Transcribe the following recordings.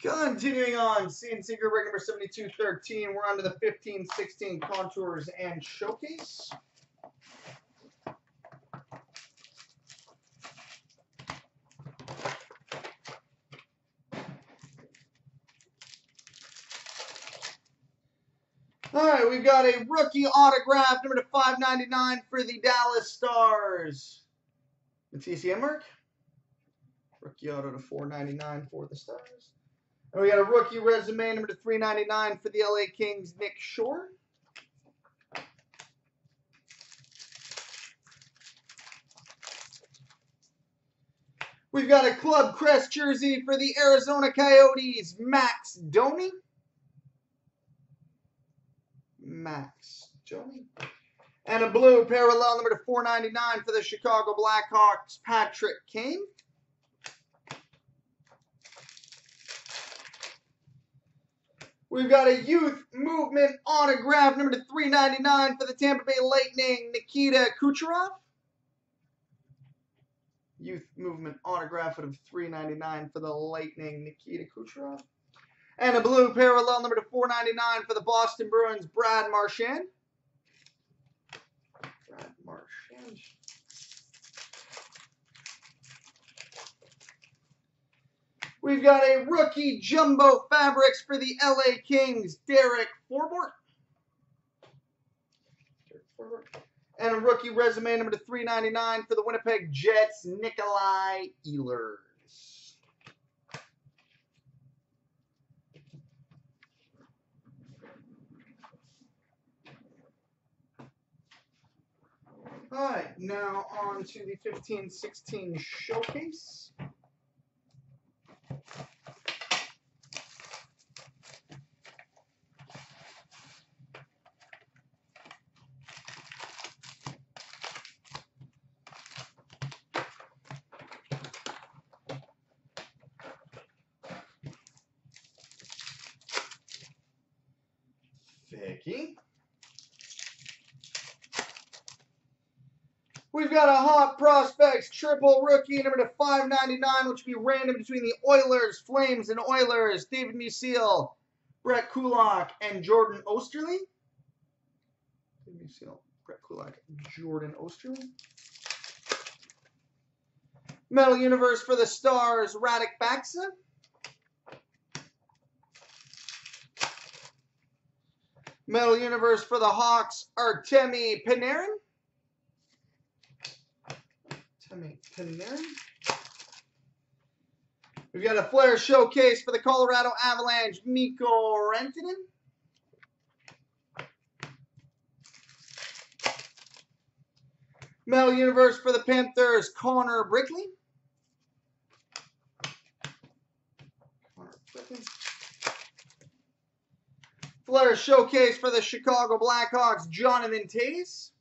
Continuing on, CNC Group break number 7213. We're on to the 1516 Contours and Showcase. All right, we've got a rookie autograph, number to 599 for the Dallas Stars. Matisse Emmerich. Rookie auto to 499 for the Stars. And we got a rookie resume, number to 399 for the LA Kings, Nick Shore. We've got a Club Crest jersey for the Arizona Coyotes, Max Domi. Max Domi. And a blue parallel number to 499 for the Chicago Blackhawks, Patrick Kane. We've got a youth movement autograph number to 399 for the Tampa Bay Lightning, Nikita Kucherov. Youth movement autograph of 399 for the Lightning, Nikita Kucherov. And a blue parallel number to 499 for the Boston Bruins, Brad Marchand. Brad Marchand. We've got a rookie jumbo fabrics for the LA Kings, Derek Forbort. And a rookie resume number to 399 for the Winnipeg Jets, Nikolai Ehlers. All right, now on to the 15-16 showcase. Vicky. We've got a Hot Prospects triple rookie number to 599, which will be random between the Oilers, Flames, and Oilers. David Musil, Brett Kulak, and Jordan Oesterle. David Musil, Brett Kulak, Jordan Oesterle. Metal Universe for the Stars, Radek Faksa. Metal Universe for the Hawks, Artemi Panarin. Artemi Panarin. We've got a Flair Showcase for the Colorado Avalanche, Mikko Rantanen. Metal Universe for the Panthers, Connor Brickley. Connor Brickley. Flair Showcase for the Chicago Blackhawks, Jonathan Toews.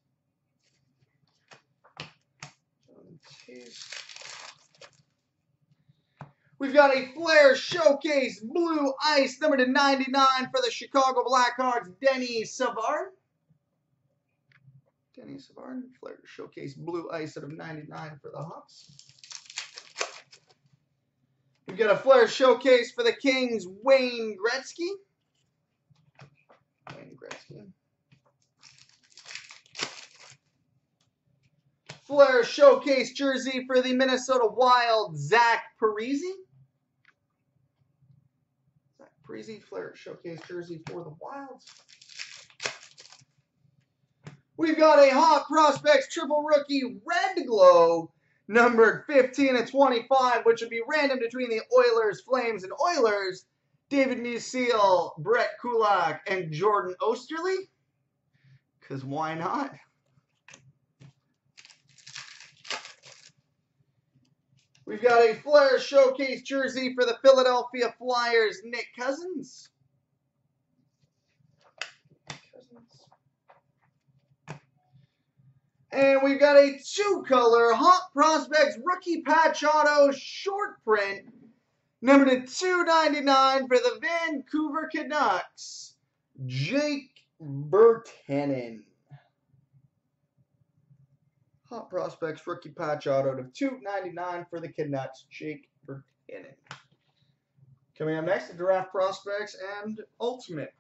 We've got a Flair Showcase Blue Ice number to 99 for the Chicago Blackhawks, Denny Savard. Denny Savard, Flair Showcase Blue Ice out of 99 for the Hawks. We've got a Flair Showcase for the Kings, Wayne Gretzky. Flair Showcase jersey for the Minnesota Wild, Zach Parise. Zach Parise, Flair Showcase jersey for the Wilds. We've got a Hot Prospects triple rookie red glow, numbered 15 and 25, which would be random between the Oilers, Flames, and Oilers. David Musil, Brett Kulak, and Jordan Oesterle. Because why not? We've got a Flair Showcase jersey for the Philadelphia Flyers, Nick Cousins. And we've got a two-color Hot Prospects rookie patch auto short print Number to 299 for the Vancouver Canucks, Jake Virtanen. Hot Prospects rookie patch auto to 299 for the Canucks, Jake Virtanen. Coming up next, the draft prospects and ultimate